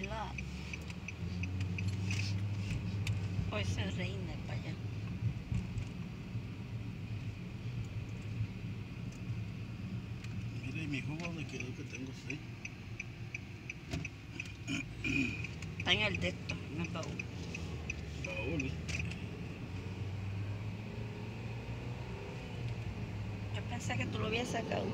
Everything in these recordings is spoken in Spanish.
¿verdad? Que traen la... O ese reina para allá. Mira, y mi jugo me quedó que tengo seis. Está en el de esto, en el baúl. Baúl. Yo pensé que tú lo habías sacado.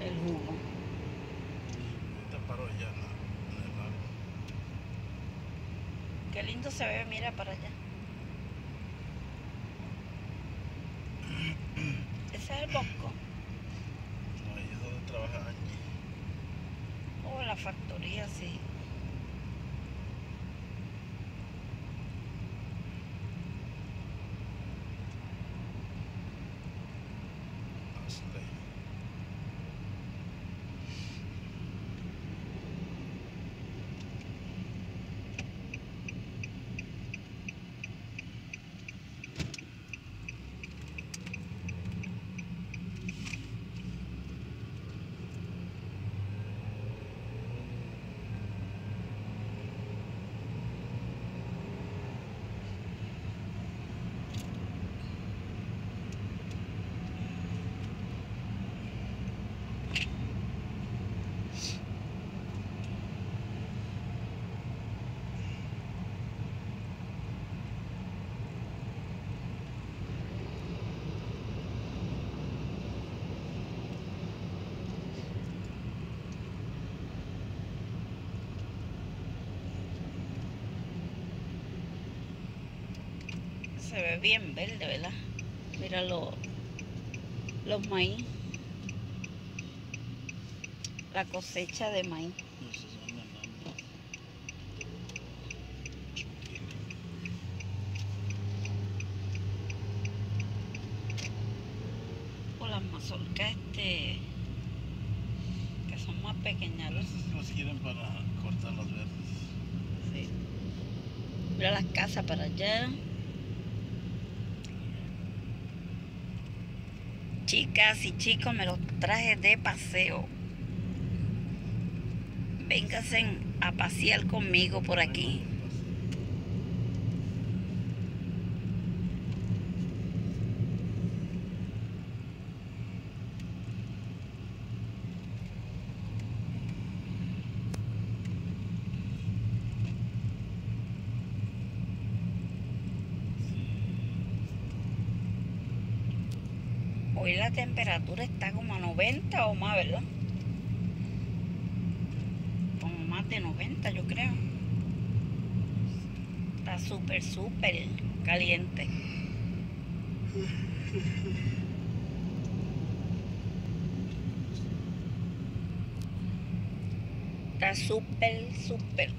El jugo. Ahorita paro allá en, la- en el árbol. Lindo se ve, mira para allá. Ese es el bosco. No, ahí es donde trabaja Angie. Oh, la factoría, sí. Ashley. Se ve bien verde, ¿verdad? Mira lo- los maíz. La cosecha de maíz. O las mazorcas este que son más pequeñas. los quieren para cortar las verdes. Sí. Mira las casas para allá. Chicas y chicos, me los traje de paseo. Vénganse a pasear conmigo por aquí. Hoy la temperatura está como a 90 o más, ¿verdad? Como más de 90, yo creo. Está súper, súper caliente. Está súper, súper.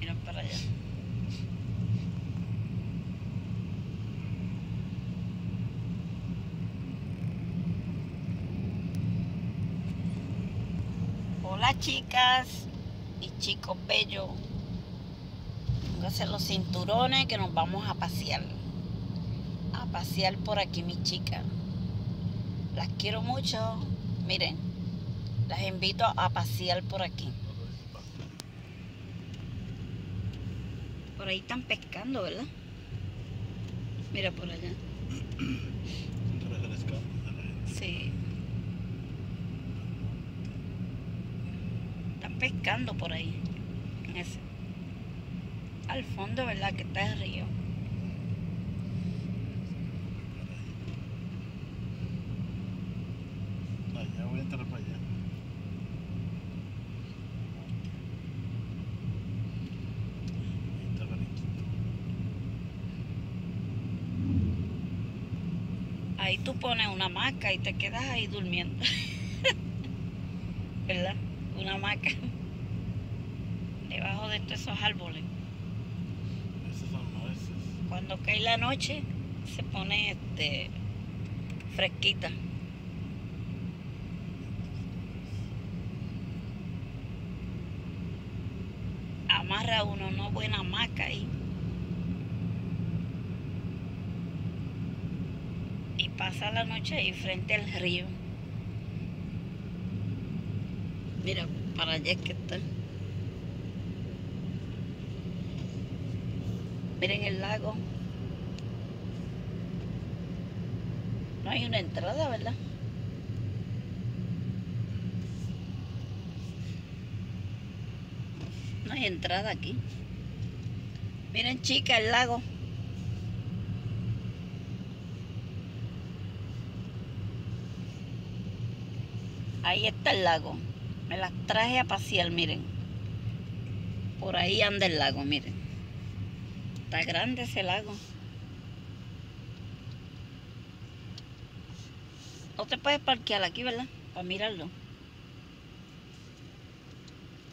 Mira para allá. Hola chicas y chicos bellos. Pónganse los cinturones que nos vamos a pasear. A pasear por aquí, mi chica. Las quiero mucho. Miren, las invito a pasear por aquí. Por ahí están pescando, ¿verdad? Mira por allá. Sí. Están pescando por ahí. En ese. Al fondo, ¿verdad? Que está el río. Allá voy a entrar para allá. Ahí tú pones una hamaca y te quedas ahí durmiendo. ¿Verdad? Una hamaca. Debajo de todos esos árboles. Esos son nueces. Cuando cae la noche, se pone este fresquita. Amarra uno una buena hamaca ahí. Y pasa la noche ahí frente al río. Mira, para allá es que está. Miren el lago. No hay una entrada, ¿verdad? No hay entrada aquí. Miren, chica, el lago. Ahí está el lago. Me las traje a pasear, miren. Por ahí anda el lago, miren. Está grande ese lago. No te puedes parquear aquí, ¿verdad? Para mirarlo.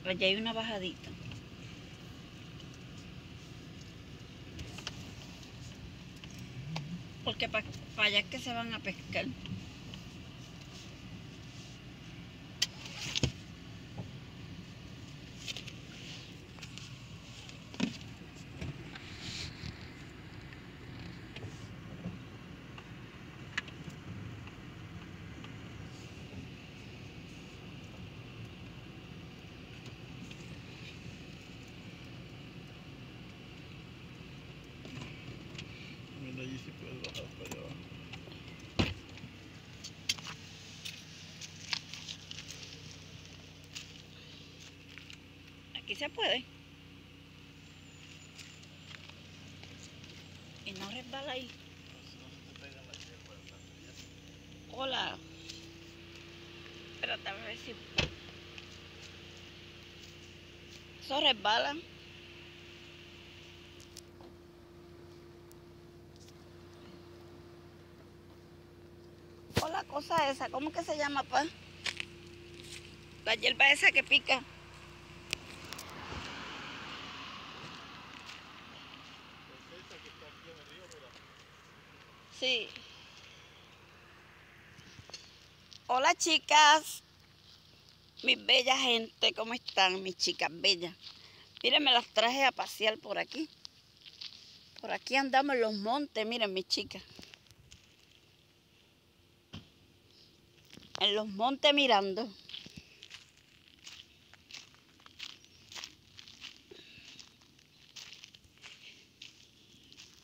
Allá hay una bajadita. Porque para allá es que se van a pescar. Sí puedes bajar para allá. Aquí se puede. Y no resbala ahí. Hola. Espérate a ver si. Eso resbala. Cosa esa, ¿cómo que se llama, pa? La hierba esa que pica. Sí. Hola chicas, mis bellas gente, ¿cómo están mis chicas bellas? Miren, me las traje a pasear por aquí. Por aquí andamos en los montes, miren mis chicas. En los montes mirando.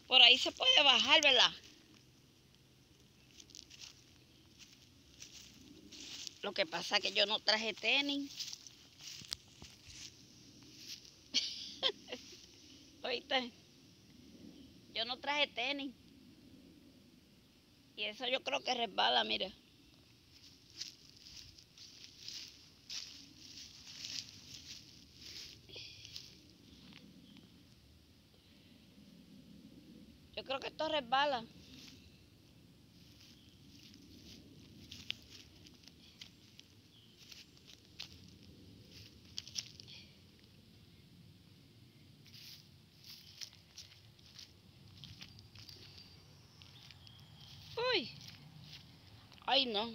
Por ahí se puede bajar, ¿verdad? Lo que pasa es que yo no traje tenis. ¿Oíste? Yo no traje tenis. Y eso yo creo que resbala, mira. Yo creo que esto resbala. Uy. Ay, no.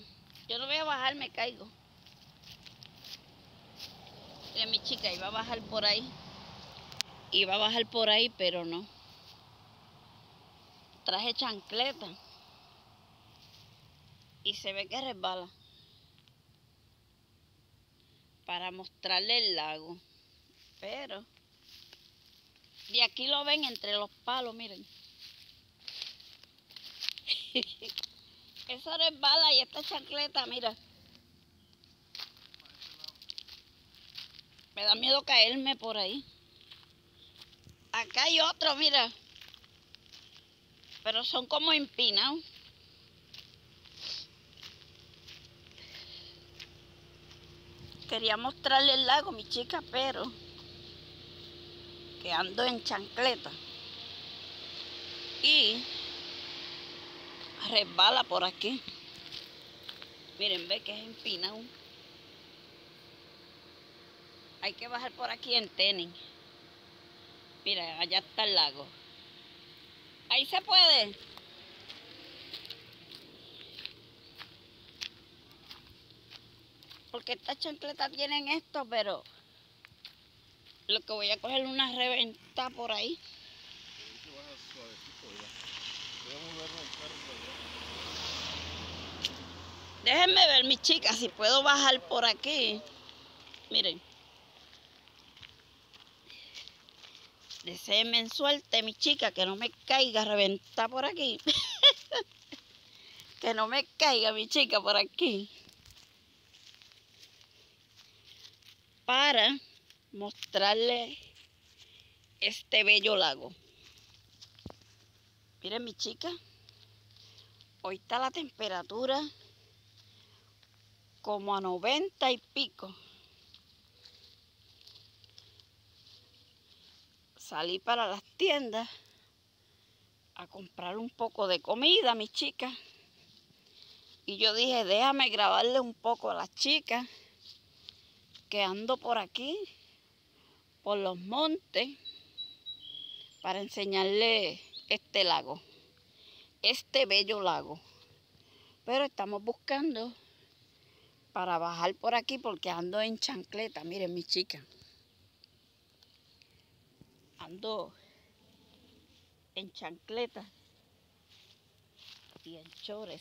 Yo no voy a bajar, me caigo. Mira, mi chica iba a bajar por ahí. Iba a bajar por ahí, pero no. Traje chancleta. Y se ve que resbala. Para mostrarle el lago. Pero. De aquí lo ven entre los palos, miren. Eso resbala y esta chancleta, mira. Me da miedo caerme por ahí. Acá hay otro, mira. Pero son como empinados. Quería mostrarle el lago, mi chica, pero que ando en chancleta. Y resbala por aquí. Miren, ve que es empinado. Hay que bajar por aquí en tenis. Mira, allá está el lago. Ahí se puede. Porque estas chancletas tienen esto, pero lo que voy a coger una reventa por ahí. Déjenme ver, mis chicas, si puedo bajar por aquí. Miren. Deseenme suerte, mi chica, que no me caiga reventar por aquí. que no me caiga, mi chica, por aquí. Para mostrarle este bello lago. Miren, mi chica. Hoy está la temperatura como a 90 y pico. Salí para las tiendas a comprar un poco de comida, mis chicas. Y yo dije, déjame grabarle un poco a las chicas que ando por aquí, por los montes, para enseñarle este lago, este bello lago. Pero estamos buscando para bajar por aquí porque ando en chancleta. Miren mi chica. Ando en chancleta y en chores.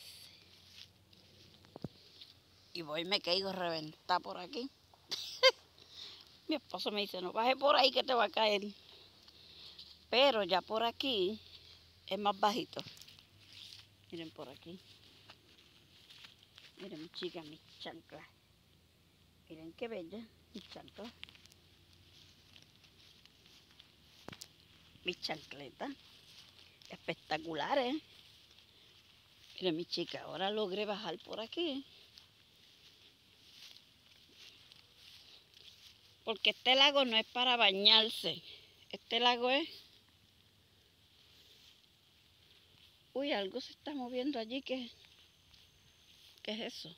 Y voy me caigo reventar por aquí. mi esposo me dice, no baje por ahí que te va a caer. Pero ya por aquí es más bajito. Miren por aquí. Miren mi chica, mi chanclas. Miren qué bella mis chanclas. Mis chancletas. Espectaculares. Miren mi chica, ahora logré bajar por aquí. Porque este lago no es para bañarse. Este lago es... Uy, algo se está moviendo allí que... ¿Qué es eso?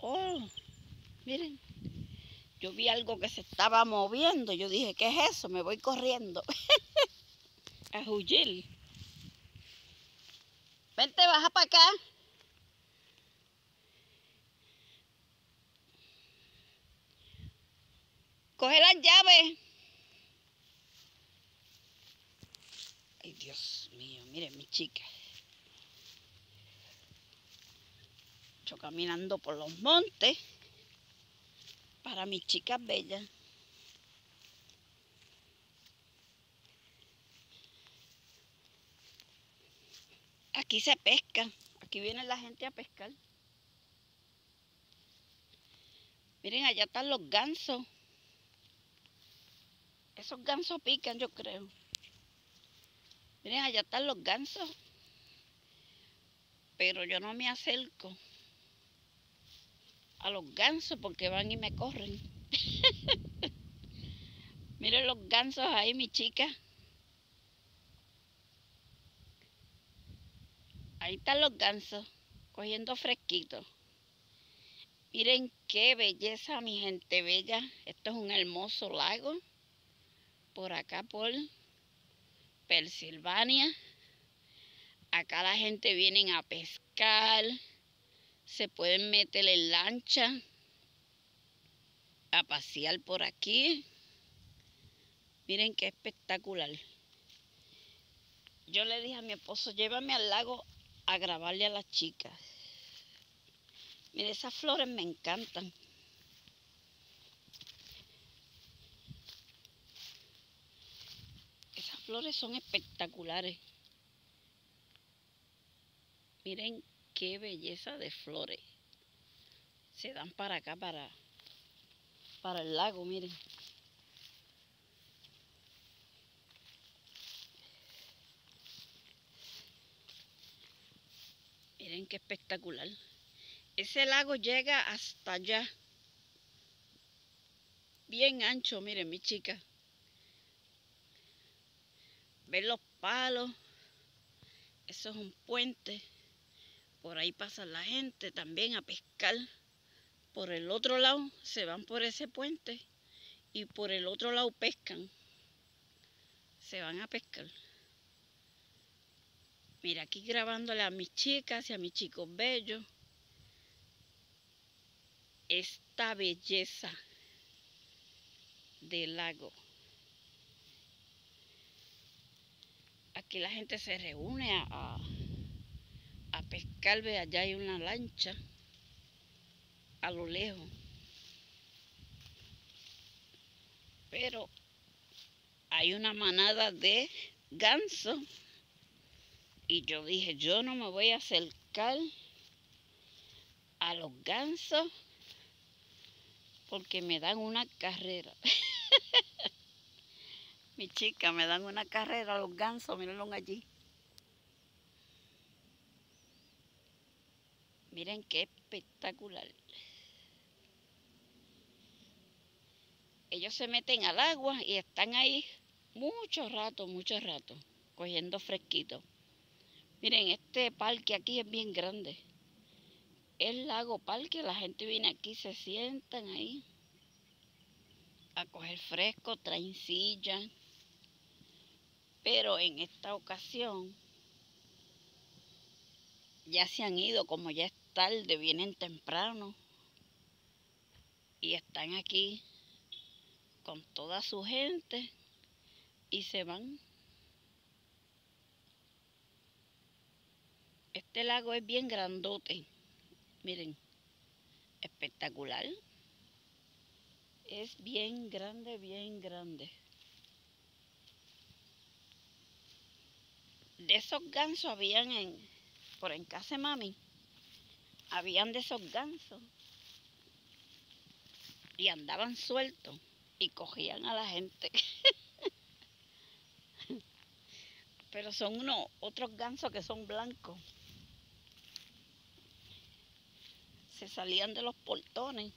Oh, miren. Yo vi algo que se estaba moviendo. Yo dije, ¿qué es eso? Me voy corriendo. a huyir. Vente, baja para acá. Coge las llaves. Ay, Dios mío, miren mi chica. Yo caminando por los montes para mis chicas bellas. Aquí se pesca, aquí viene la gente a pescar. Miren, allá están los gansos. Esos gansos pican, yo creo. Miren, allá están los gansos. Pero yo no me acerco a los gansos porque van y me corren. Miren los gansos ahí, mi chica. Ahí están los gansos, cogiendo fresquito. Miren qué belleza, mi gente bella. Esto es un hermoso lago. Por acá, por Pensilvania. Acá la gente viene a pescar se pueden meter en lancha a pasear por aquí. Miren qué espectacular. Yo le dije a mi esposo, llévame al lago a grabarle a las chicas. Miren, esas flores me encantan. Esas flores son espectaculares. Miren qué belleza de flores. Se dan para acá, para, para el lago, miren. Miren qué espectacular. Ese lago llega hasta allá. Bien ancho, miren mi chica. Ven los palos. Eso es un puente. Por ahí pasa la gente también a pescar. Por el otro lado se van por ese puente y por el otro lado pescan. Se van a pescar. Mira, aquí grabándole a mis chicas y a mis chicos bellos. Esta belleza del lago. Aquí la gente se reúne a a pescar, ve allá hay una lancha a lo lejos. Pero hay una manada de ganso y yo dije, yo no me voy a acercar a los gansos porque me dan una carrera. Mi chica, me dan una carrera los gansos, mírenlo allí. Miren qué espectacular. Ellos se meten al agua y están ahí mucho rato, mucho rato, cogiendo fresquito. Miren, este parque aquí es bien grande. El lago parque, la gente viene aquí, se sientan ahí a coger fresco, traen silla. Pero en esta ocasión ya se han ido, como ya es tarde, vienen temprano y están aquí con toda su gente y se van. Este lago es bien grandote. Miren, espectacular. Es bien grande, bien grande. De esos gansos habían en, por en casa mami, habían de esos gansos. Y andaban sueltos y cogían a la gente. Pero son unos otros gansos que son blancos. Se salían de los portones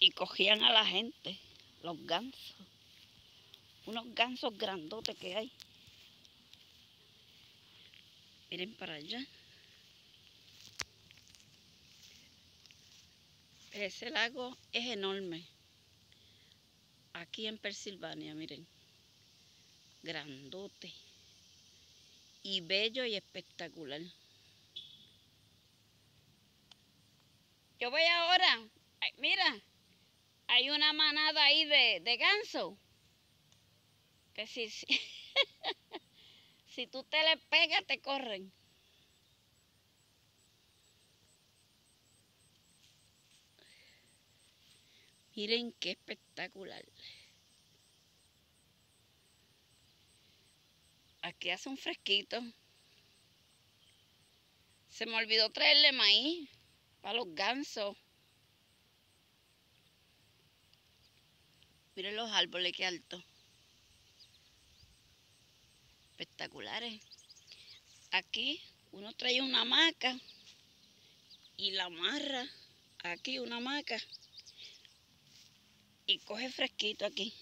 y cogían a la gente, los gansos. Unos gansos grandotes que hay. Miren para allá. Ese lago es enorme. Aquí en Pensilvania, miren. Grandote. Y bello y espectacular. Yo voy ahora. mira. Hay una manada ahí de, de ganso. Que si, si, si tú te le pegas, te corren. Miren qué espectacular. Aquí hace un fresquito. Se me olvidó traerle maíz para los gansos. Miren los árboles que alto. Espectaculares. Aquí uno trae una hamaca y la amarra aquí una hamaca y coge fresquito aquí.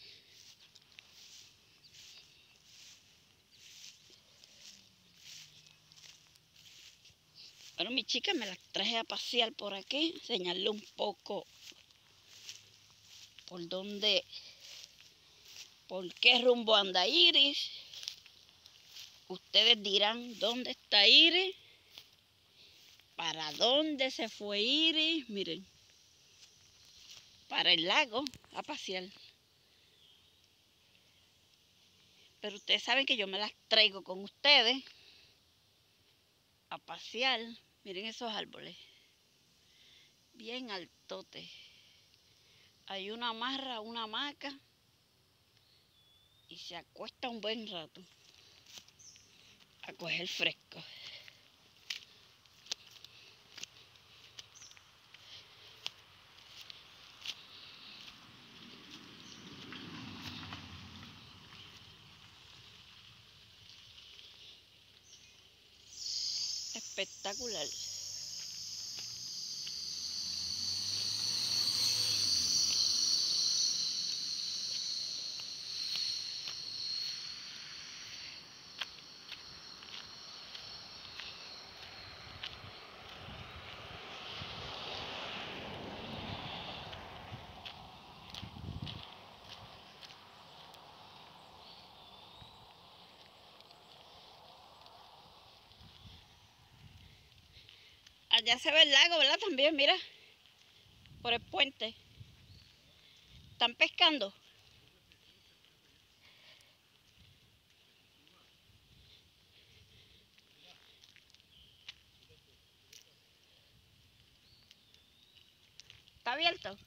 Bueno, mi chica me las traje a pasear por aquí, enseñarle un poco por dónde, por qué rumbo anda Iris. Ustedes dirán, ¿dónde está Iris? ¿Para dónde se fue Iris? Miren para el lago a pasear. Pero ustedes saben que yo me las traigo con ustedes a pasear. Miren esos árboles. Bien altote. Hay una marra, una hamaca. Y se acuesta un buen rato a coger fresco. Espectacular. Allá se ve el lago, ¿verdad? También, mira. Por el puente. Están pescando. ¿Está abierto?